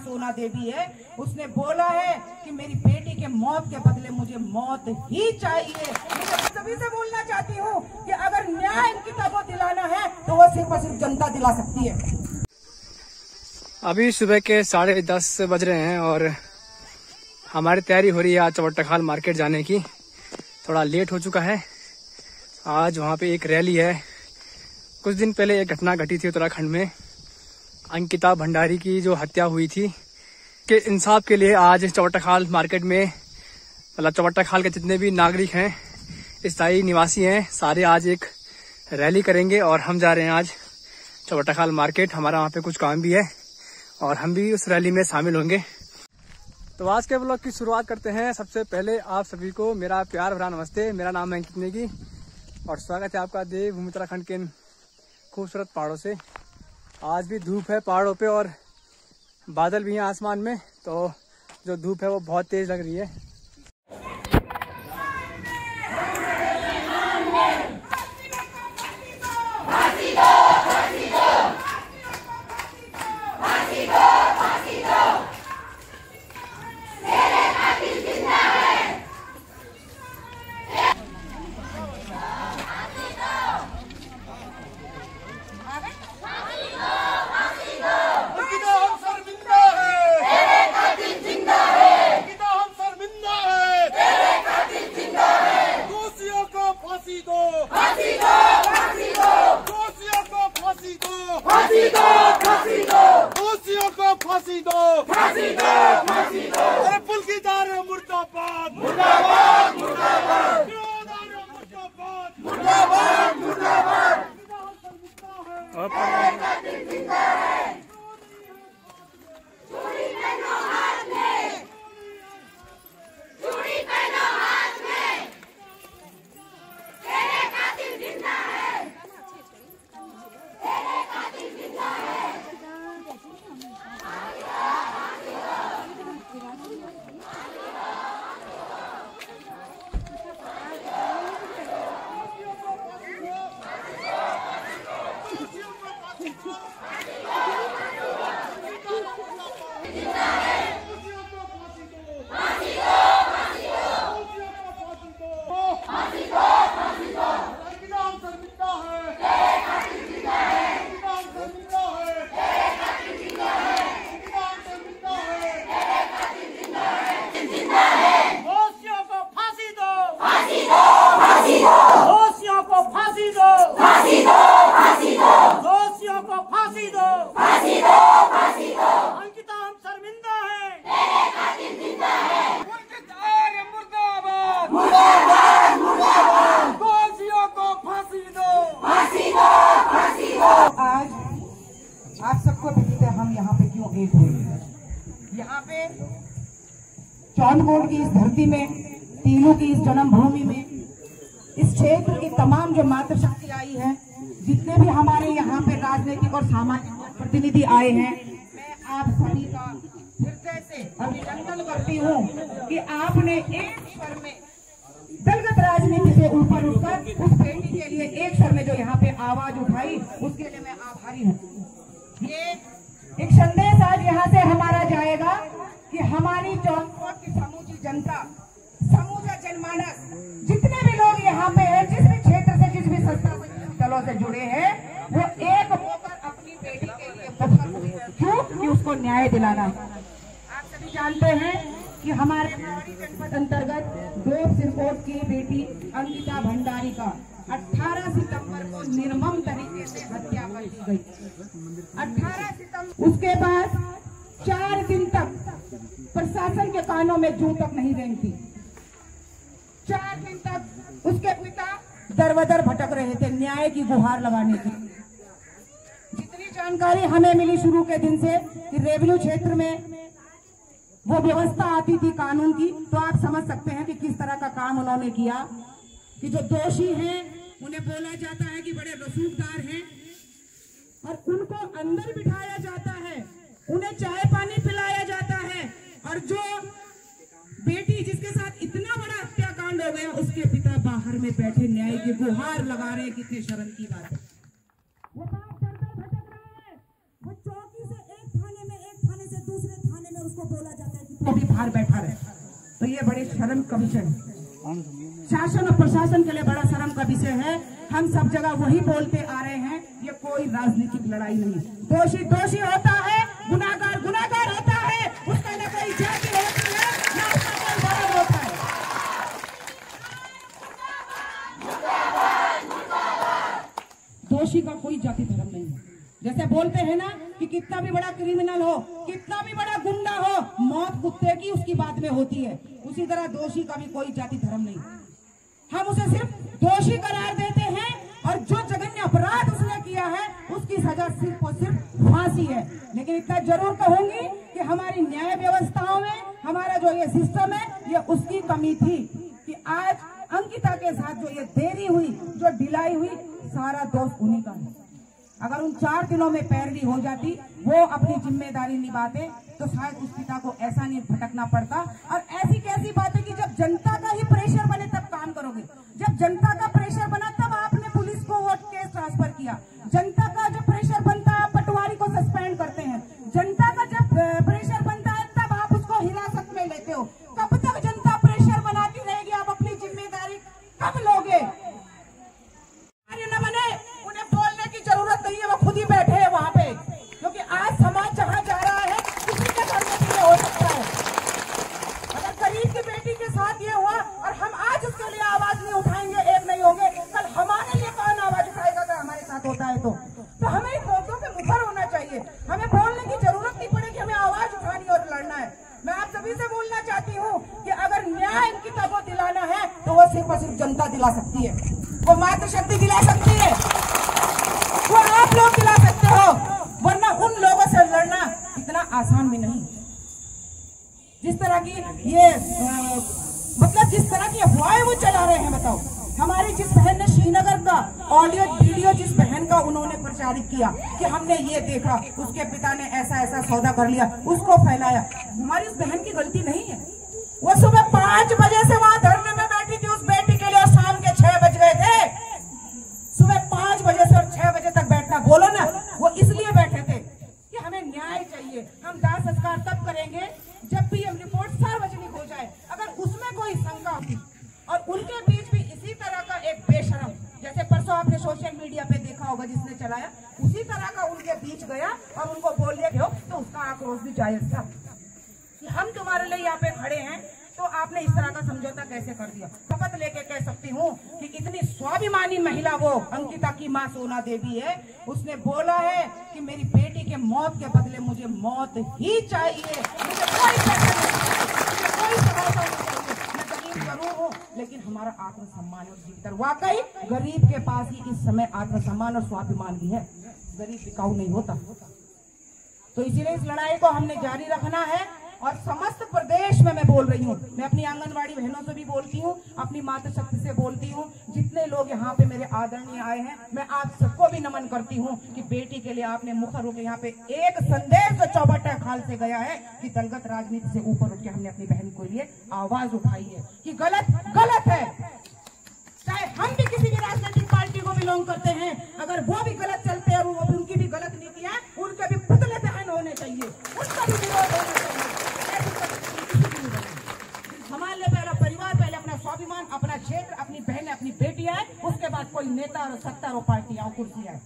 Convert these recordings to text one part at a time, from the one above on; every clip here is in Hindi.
सोना देवी है। उसने बोला है कि मेरी बेटी के मौत के बदले मुझे मौत ही चाहिए। सभी से बोलना चाहती हूँ कि अगर न्याय इनकी को दिलाना है तो वो सिर्फ़ और सिर्फ़ जनता दिला सकती है। अभी सुबह के साढ़े दस बज रहे हैं और हमारी तैयारी हो रही है आज चवट्टाखाल मार्केट जाने की। थोड़ा लेट हो चुका है। आज वहाँ पे एक रैली है। कुछ दिन पहले एक घटना घटी थी उत्तराखंड में। अंकिता भंडारी की जो हत्या हुई थी, के इंसाफ के लिए आज चवट्टाखाल मार्केट में मतलब चवट्टाखाल के जितने भी नागरिक हैं, स्थायी निवासी हैं, सारे आज एक रैली करेंगे और हम जा रहे हैं आज चवट्टाखाल मार्केट। हमारा वहाँ पे कुछ काम भी है और हम भी उस रैली में शामिल होंगे। तो आज के ब्लॉग की शुरुआत करते हैं। सबसे पहले आप सभी को मेरा प्यार भरा नमस्ते। मेरा नाम है अंकित नेगी और स्वागत है आपका देवभूमि उत्तराखंड के खूबसूरत पहाड़ों से। आज भी धूप है पहाड़ों पे और बादल भी हैं आसमान में तो जो धूप है वो बहुत तेज लग रही है। की इस धरती में तीनों की इस जन्मभूमि में, इस क्षेत्र की तमाम जो मातृशक्ति आई है, जितने भी हमारे यहाँ पे राजनीतिक और सामाजिक प्रतिनिधि आए हैं, मैं आप सभी का हृदय से अभिनंदन करती हूँ कि आपने एक स्वर में दलगत राजनीति से ऊपर उठकर उस बेटी के लिए एक स्वर में जो यहाँ पे आवाज़ उठाई, उसके लिए मैं आभारी हूँ। ये एक संदेश आज यहाँ से हमारा जाएगा। कि हमारी चौनकोट की समूची जनता समूचा जनमानस, जितने भी लोग यहाँ पे हैं, जिस भी क्षेत्र से, जिस भी संस्था से दलों से जुड़े हैं, वो एक होकर अपनी बेटी के लिए क्यों? कि उसको न्याय दिलाना। आप सभी जानते हैं कि हमारे जनपद अंतर्गत दो सिरकोट की बेटी अंकिता भंडारी का 18 सितंबर को निर्मम तरीके से हत्या कर दी गई। 18 सितंबर उसके बाद चार दिन तक प्रशासन के कानों में जू तक नहीं थी। चार दिन तक उसके पिता दर बदर भटक रहे थे, न्याय की गुहार लगाने की जितनी जानकारी हमें मिली शुरू के दिन से कि रेवेन्यू क्षेत्र में वो व्यवस्था आती थी कानून की तो आप समझ सकते हैं कि किस तरह का काम उन्होंने किया। कि जो दोषी हैं, उन्हें बोला जाता है कि बड़े रसूखदार हैं, और उनको अंदर बिठाया जाता है उन्हें चाय पानी पिलाया जाता है। और जो बेटी जिसके साथ इतना बड़ा हत्याकांड हो गया उसके पिता बाहर में बैठे न्याय की गुहार लगा रहे हैं कितने शर्म की बात है। वो बाप दर दर भटक रहे हैं। वो चौकी से एक थाने में एक थाने से दूसरे थाने को भी बाहर बैठा रहे। तो ये बड़े शर्म का विषय है। शासन और प्रशासन के लिए बड़ा शर्म का विषय है। हम सब जगह वही बोलते आ रहे हैं, ये कोई राजनीतिक लड़ाई नहीं दोषी दोषी होता है, गुनाहगार गुनाहगार होता है, उसका न कोई जाति होती है, न उसका कोई धर्म होता है। दोषी का कोई जाति धर्म नहीं है। जैसे बोलते हैं ना कि कितना भी बड़ा क्रिमिनल हो, कितना भी बड़ा गुंडा हो, मौत कुत्ते की उसकी बात में होती है। उसी तरह दोषी का भी कोई जाति धर्म नहीं हम उसे सिर्फ़ दोषी करार देते हैं और जो जघन्य अपराध उसने किया है उसकी सजा सिर्फ़ और सिर्फ़ फांसी है। लेकिन इतना ज़रूर कहूँगी कि हमारी न्याय व्यवस्थाओं में, हमारा जो ये सिस्टम है, ये उसकी कमी थी कि आज अंकिता के साथ जो ये देरी हुई, जो ढिलाई हुई, सारा दोष उन्हीं का है। अगर उन चार दिनों में पैरवी हो जाती, वो अपनी ज़िम्मेदारी निभाते तो शायद उस पिता को ऐसा नहीं भटकना पड़ता। और ऐसी कैसी बात है कि जब जनता का ही प्रेशर बने, तब काम करोगे। जब जनता का प्रेशर बना कब लोगे दिला सकती है। वो मातृशक्ति दिला सकती है। वो आप लोग दिला सकते हो वरना उन लोगों से लड़ना इतना आसान भी नहीं। जिस तरह की ये अ, मतलब जिस तरह की अफवाहें वो चला रहे हैं बताओ। हमारी जिस बहन ने श्रीनगर का ऑडियो वीडियो जिस बहन का उन्होंने प्रचारित किया कि हमने ये देखा उसके पिता ने ऐसा ऐसा सौदा कर लिया उसको फैलाया। हमारी उस बहन की गलती नहीं है। वो सुबह पाँच बजे से वहाँ धरने कि इतनी स्वाभिमानी महिला वो अंकिता की माँ सोना देवी है। उसने बोला है कि मेरी बेटी के मौत के बदले मुझे मौत ही चाहिए। मुझे कोई मैं गरीब ज़रूर हूँ, लेकिन हमारा आत्मसम्मान और जीवित वाकई गरीब के पास ही इस समय आत्मसम्मान और स्वाभिमान भी है। गरीब बिकाऊ नहीं होता। तो इसीलिए इस लड़ाई को हमने जारी रखना है। और समस्त प्रदेश में मैं बोल रही हूँ। मैं अपनी आंगनवाड़ी बहनों से भी बोलती हूँ, अपनी मातृशक्ति से बोलती हूँ, जितने लोग यहाँ पे मेरे आदरणीय आए हैं, मैं आप सबको भी नमन करती हूँ कि बेटी के लिए आपने मुखर होकर यहाँ पे एक संदेश जो चौबट्टा खाल से गया है कि दलगत राजनीति से ऊपर उठ के हमने अपनी बहन को लिए आवाज़ उठाई है कि गलत गलत है। चाहे हम भी किसी भी राजनीतिक पार्टी को बिलोंग करते हैं, अगर वो भी गलत चलते हैं और वो उनकी भी गलत नीतियाँ उनके भी पुतले दहन होने चाहिए उनका भी विरोध होना चाहिए ऐसी परिस्थिति किसी की नहीं बनेगी। हमारे लिए पहला परिवार पहले अपना स्वाभिमान अपना क्षेत्र अपनी बेटियाँ है उसके बाद कोई नेता और सत्ता और पार्टियाँ और कुर्सी आए।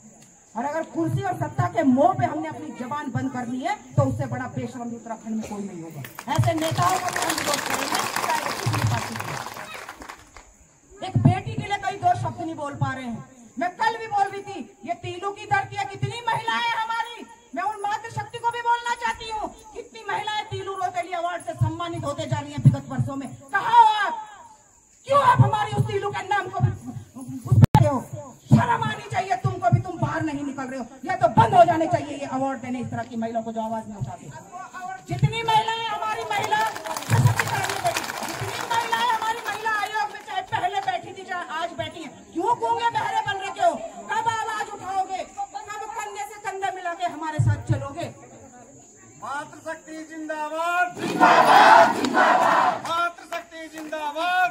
और अगर कुर्सी और सत्ता के मोह पे हमने अपनी जबान बंद कर ली है तो उससे बड़ा बेशरम उत्तराखंड में कोई नहीं होगा। ऐसे नेताओं को हम विरोध करेंगे पार्टी। एक बेटी के लिए कई दो शब्द नहीं बोल पा रहे हैं। मैं कल भी बोल रही थी, ये तीलू की धरती है, कितनी महिलाएँ हमारी। मैं उन मातृशक्ति को भी बोलना चाहती हूँ। कितनी महिलाएँ तीलू रोतेली अवार्ड से सम्मानित होते जा रही हैं विगत वर्षों में। कहा आप? क्यों आप हमारी उस तीलू के नाम को भी हो? शर्म आनी चाहिए तुमको भी, तुम बाहर नहीं निकल रहे हो। यह तो बंद हो जाने चाहिए ये अवार्ड देने इस तरह की महिलाओं को जो आवाज़ नहीं उठाती जितनी महिलाएँ हमारी महिला सशक्तिकरण में बैठी जितनी महिलाएँ हमारी महिला आयोग में चाहे पहले बैठी थी चाहे आज बैठी है क्यों गूँगे बहरे बन रहे क्यों कब आवाज़ उठाओगे कब कंधे से कंधा मिला के हमारे साथ चलोगे मातृशक्ति जिंदाबाद जिंदाबाद जिंदाबाद मातृशक्ति जिंदाबाद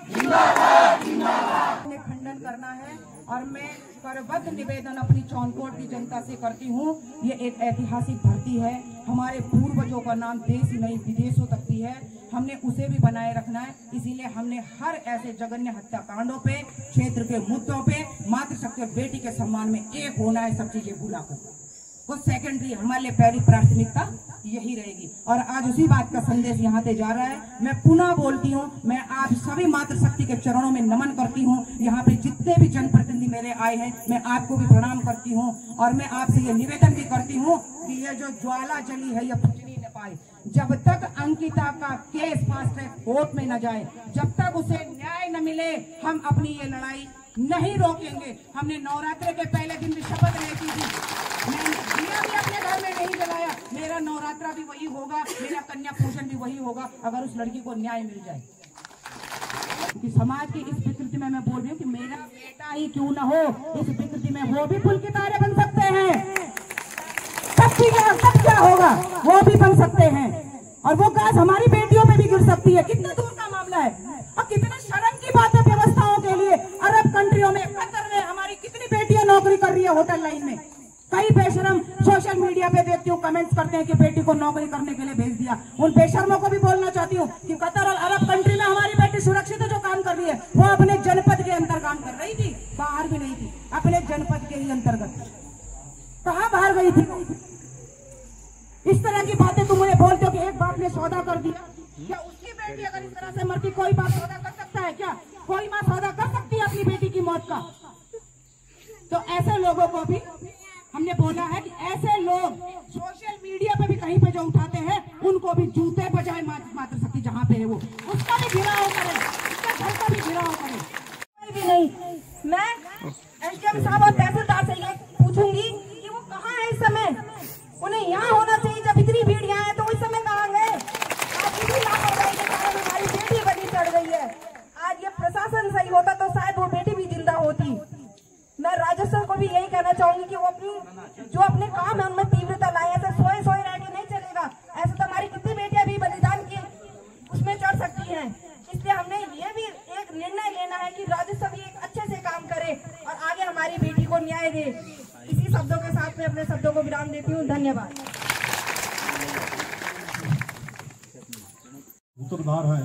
ने खंडन करना है और मैं करबद्ध निवेदन अपनी चौनकोट की जनता से करती हूँ। ये एक ऐतिहासिक धरती है। हमारे पूर्वजों का नाम देश ही नहीं, विदेशों तक भी है। हमने उसे भी बनाए रखना है। इसीलिए हमने हर ऐसे जगन्य हत्याकांडों पे, क्षेत्र के मुद्दों पे, मातृशक्ति और बेटी के सम्मान में एक होना है। सब चीज़ें भूला कर। वो सेकेंडरी हमारे लिए पहली प्राथमिकता यही रहेगी। और आज उसी बात का संदेश यहाँ से जा रहा है। मैं पुनः बोलती हूँ, मैं आप सभी मातृशक्ति के चरणों में नमन करती हूँ। यहाँ पे जितने भी जनप्रतिनिधि मेरे आए हैं, मैं आपको भी प्रणाम करती हूँ। और मैं आपसे ये निवेदन भी करती हूँ कि ये जो ज्वाला जली है, ये नहीं न पाए। जब तक अंकिता का केस फास्ट ट्रैक कोर्ट में न जाए, जब तक उसे न्याय न मिले, हम अपनी ये लड़ाई नहीं रोकेंगे। हमने नवरात्र के पहले दिन भी शपथ लेती थी। मैं अपने घर में नहीं जलाया। मेरा नवरात्रा भी वही होगा, मेरा कन्या पूजन भी वही होगा, अगर उस लड़की को न्याय मिल जाए। क्योंकि समाज की इस विकृति में मैं बोल रही हूँ कि मेरा बेटा ही क्यों ना हो, इस विकृति में वो भी पुल के तारे बन सकते हैं। भी क्या तब क्या होगा, वो भी बन सकते हैं। और वो गाज हमारी बेटियों में भी गिर सकती है। कितने दूर का मामला है। और कितना शर्म की बात है व्यवस्थाओं के लिए अरब कंट्रियों में, कतर में हमारी कितनी बेटियाँ नौकरी कर रही है होटल लाइन में। कई बेशरम सोशल मीडिया पे व्यक्तियों कमेंट्स करते हैं कि बेटी को नौकरी करने के लिए भेज दिया। उन बेशर्मों को भी बोलना चाहती हूँ कि कतर और अरब कंट्री में हमारी बेटी सुरक्षित है जो काम कर रही है। वो अपने जनपद के अंदर काम कर रही थी, बाहर भी नहीं थी। अपने जनपद के ही अंतर्गत। कहा बाहर गई थी। इस तरह की बातें तुम मुझे बोलते हो कि एक बाप ने सौदा कर दिया। क्या उसकी बेटी अगर इस तरह से मरती कोई बाप सौदा कर सकता है क्या? कोई माँ सौदा कर सकती है अपनी बेटी की मौत का? तो ऐसे लोगों को भी हमने बोला है कि ऐसे लोग सोशल मीडिया पे भी कहीं पे जो उठाते हैं, उनको भी जूते बजाए मात- मातृशक्ति जहाँ पे है वो। उसका भी घिराव करें। उसका घर का भी घिराव करें। भी नहीं। मैं एसडीएम साहब और तहसीलदार से ये पूछूँगी कि वो कहाँ है इस समय? उन्हें यहाँ होना चाहिए जब इतनी भीड़ यहाँ है तो उस समय कहाँ गए? इसी हमारी बेटी बनी चढ़ गई है। आज ये प्रशासन सही होता तो शायद वो बेटी भी ज़िंदा होती। मैं राजस्व को भी यही कहना चाहूँगी में अपने शब्दों को विराम देती हूँ। धन्यवाद। सूत्रधार हैं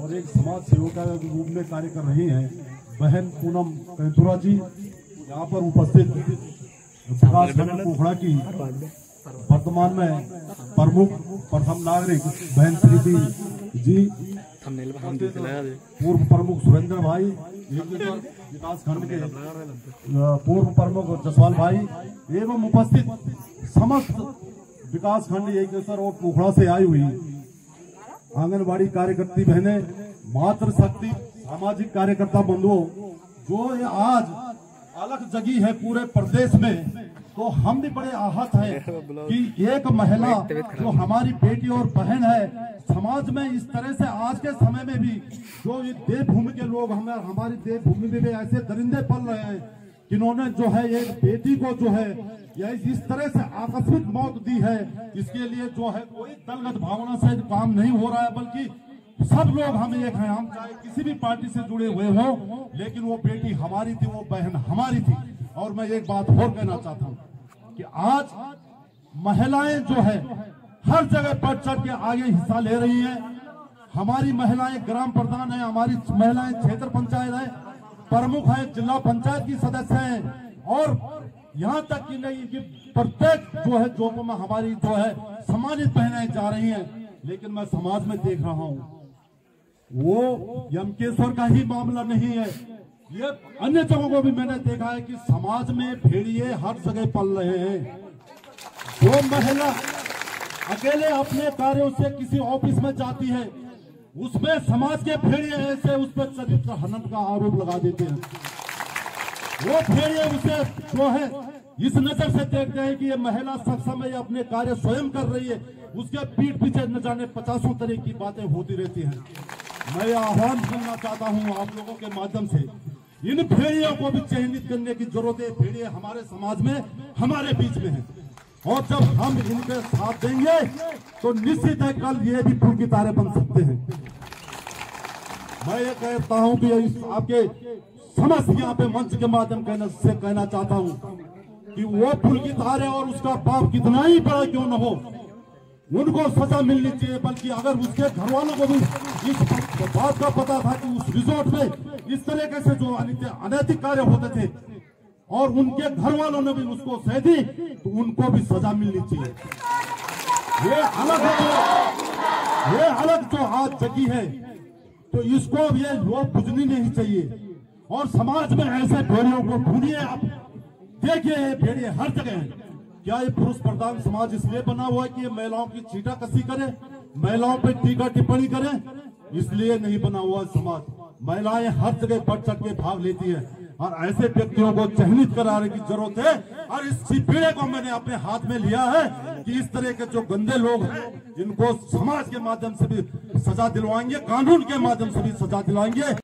और एक समाज सेविका के रूप में कार्य कर रही हैं। बहन पूनम कैंतुरा जी यहाँ पर उपस्थित विकास खंड पोखड़ा की वर्तमान में प्रमुख प्रथम नागरिक बहन प्रीति जी। पूर्व प्रमुख सुरेंद्र भाई विकास खंड के पूर्व प्रमुख जसवाल भाई एवं उपस्थित समस्त विकास खंड एक और पोखड़ा से आई हुई आंगनबाड़ी कार्यकर्ती बहने मातृशक्ति सामाजिक कार्यकर्ता बंधुओं, जो आज अलग जगी है पूरे प्रदेश में तो हम भी बड़े आहत हैं कि एक महिला जो हमारी बेटी और बहन है समाज में इस तरह से आज के समय में भी जो ये देवभूमि के लोग हमें हमारी देवभूमि में भी ऐसे दरिंदे पल रहे हैं जिन्होंने जो है एक बेटी को जो है यह इस तरह से आकस्मिक मौत दी है इसके लिए जो है कोई दलगत भावना से काम नहीं हो रहा है बल्कि सब लोग हम एक हैं, हम चाहे किसी भी पार्टी से जुड़े हुए हो, लेकिन वो बेटी हमारी थी, वो बहन हमारी थी। और मैं एक बात और कहना चाहता हूँ कि आज महिलाएँ जो है, हर जगह बढ़ चढ़ के आगे हिस्सा ले रही हैं। हमारी महिलाएँ ग्राम प्रधान है, हमारी महिलाएँ क्षेत्र पंचायत है, प्रमुख है, जिला पंचायत की सदस्य है। और यहाँ तक कि नहीं, कि प्रत्येक जो है जोकों में हमारी जो है सम्मानित बहनें जा रही हैं। लेकिन मैं समाज में देख रहा हूँ वो यमकेश्वर का ही मामला नहीं है। ये अन्य जगहों को भी मैंने देखा है कि समाज में भेड़िए हर जगह पल रहे हैं। जो महिला अकेले अपने कार्यों से किसी ऑफ़िस में जाती है, उसमें समाज के भेड़िए ऐसे उस पर चरित्र हनन का आरोप लगा देते हैं। वो भेड़िए उसे जो है, इस नज़र से देखते हैं कि ये महिला सब समय अपने कार्य स्वयं कर रही है। उसके पीठ पीछे न जाने पचासों तरह की बातें होती रहती हैं। मैं आह्वान करना चाहता हूँ आप लोगों के माध्यम से, इन भेड़ियों को भी चयनित करने की ज़रूरत है। भेड़िए हमारे समाज में, हमारे बीच में है। और जब हम इनके साथ देंगे तो निश्चित है कल ये भी फूल की तारे बन सकते हैं। मैं ये कहता हूँ कि आपके समस्त यहाँ पे मंच के माध्यम से कहना चाहता हूँ कि वो फूल की तारे और उसका बाप कितना ही बड़ा क्यों न हो, उनको सजा मिलनी चाहिए। बल्कि अगर उसके घर वालों को भी इस बात का पता था कि उस रिजोर्ट में इस तरीके से जो अनैतिक कार्य होते थे और उनके घर वालों ने भी उसको सह दी तो उनको भी सजा मिलनी चाहिए। ये अलग है ये अलग जो आज जगी है तो इसको ये लोग बुझनी नहीं चाहिए। और समाज में ऐसे भेड़ियों को ढूंढिए आप। देखिए भेड़िए हर जगह हैं। क्या ये पुरुष प्रधान समाज इसलिए बना हुआ है कि ये महिलाओं की चीटा कसी करे, महिलाओं पे टीका टिप्पणी करे इसलिए नहीं बना हुआ समाज। महिलाएँ हर जगह बढ़ चढ़ के भाग लेती है और ऐसे व्यक्तियों को चयनित कराने की ज़रूरत है। और इस पीड़े को मैंने अपने हाथ में लिया है कि इस तरह के जो गंदे लोग हैं इनको समाज के माध्यम से भी सजा दिलवाएँगे, कानून के माध्यम से भी सजा दिलवाएँगे।